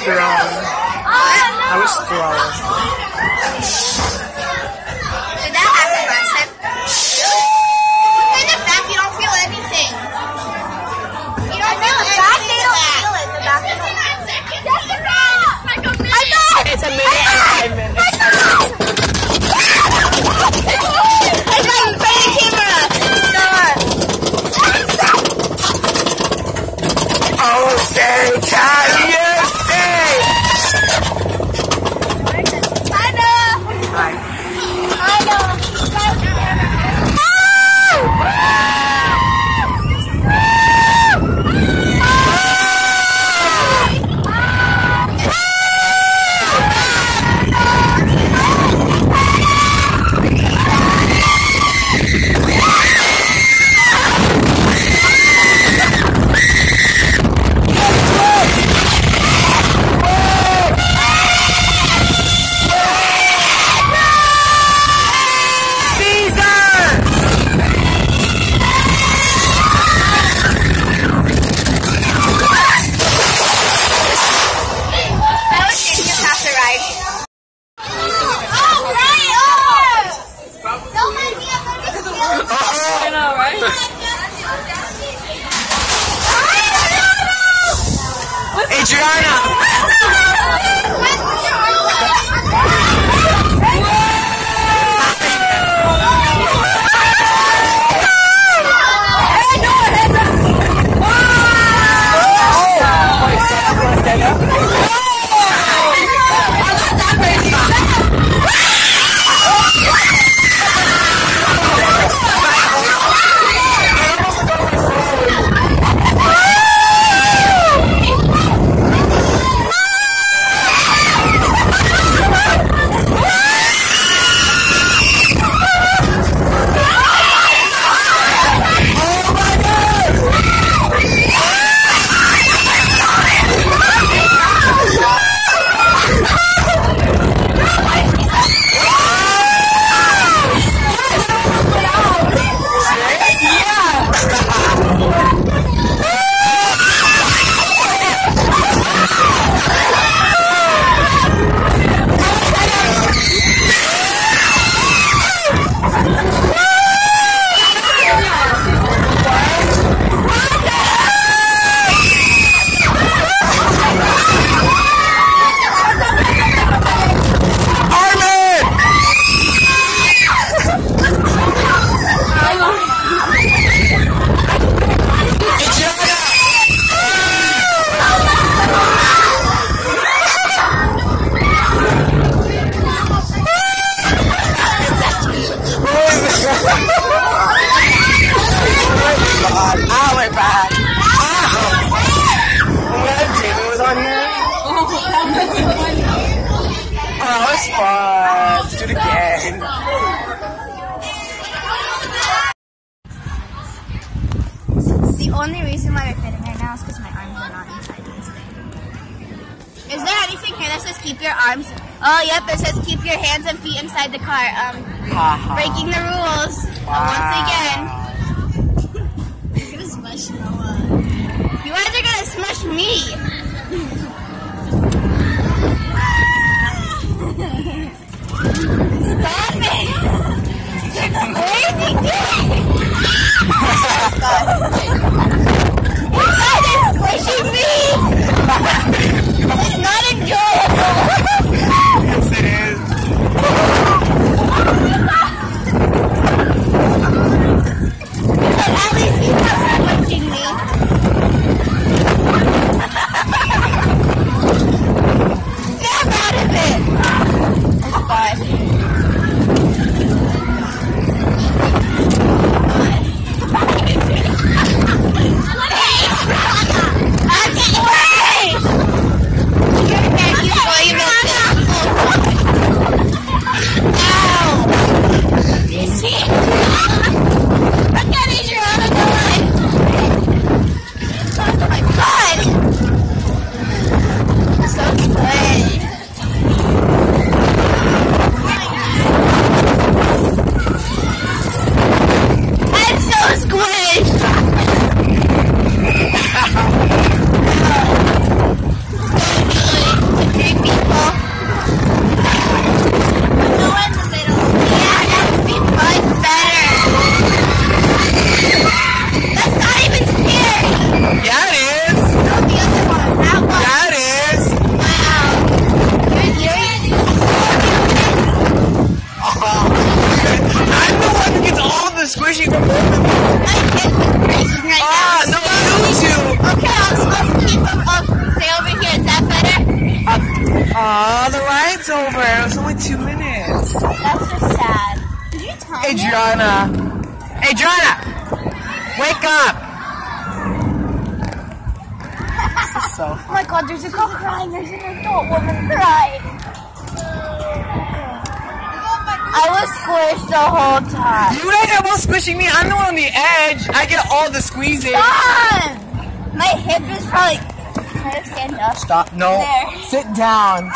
strong. I was strong. Only reason why we're fitting right now is because my arms are not inside this thing. Is there anything here that says keep your arms? Oh, yep, it says keep your hands and feet inside the car. Um, breaking the rules once again. You're gonna smush Noah. You guys are gonna smush me. Stop it! What is he doing? Me! It's not enjoyable! The from both of you. my head is breaking right Ah, no, you two. now. Okay, I'll, I'll keep them up. Stay over here. Is that better? Aw, the ride's over. It was only two minutes. That's just sad. Did you time it? Adriana. Adriana! Wake up! This is so Oh my god, there's a girl crying. There's an adult woman crying. I was squished the whole time. You guys are both squishing me. I'm the one on the edge. I get all the squeezing. God! My hip is probably. Can I stand up? Stop. No. There. Sit down.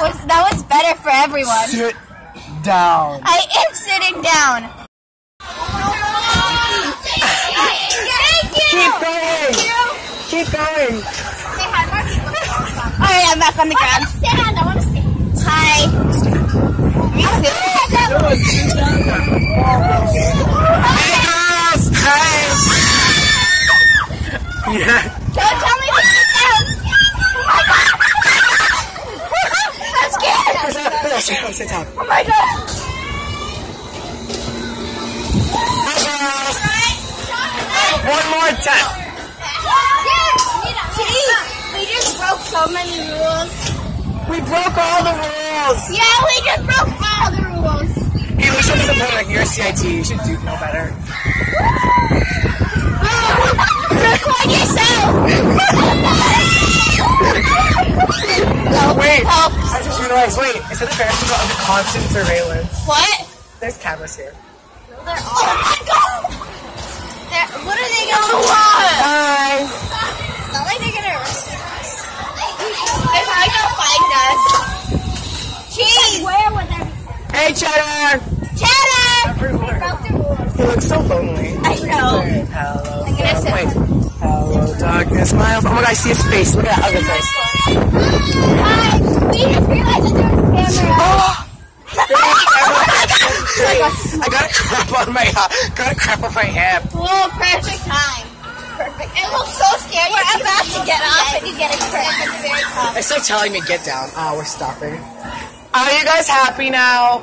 Was, that was better for everyone. Sit down. I am sitting down. Thank you! Keep going. Keep going. Alright, I'm back on the ground. stand. I want to stand. Hi. Me too. Hey, girls. Hey. Yeah. Don't tell me. Oh. I'm scared. Oh my god. One more time. We just broke so many rules. We broke all the rules. Yeah, we just broke. Hey, we should support like your CIT. You should do know better. Record yourself. Wait. Help. I just realized. Wait. It said the Ferris wheel under constant surveillance. What? There's cameras here. Oh my god! They're, what are they gonna want? Hi. It's not like they're gonna arrest us. They're probably gonna find us. Cheese! Where would there be? Hey, Cheddar. Cheddar! Everywhere. Broke the rules. He looks so lonely. I know. Wait, Hello. I'm gonna sit- Hello, darkness. My oh my God! I see his face. Look at that ugly face. Hi! We just realized that there was a camera. I got a crap on my uh, got a crap on my hip. Oh, perfect time. Perfect. It looks so scary. We're about to get off and you get a cramp at the very top. It's like telling me get down. Ah, we're stopping. Are you guys happy now?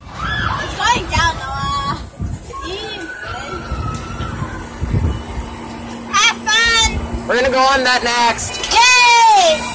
It's going down, Noah. Have fun! We're gonna go on that next. Yay!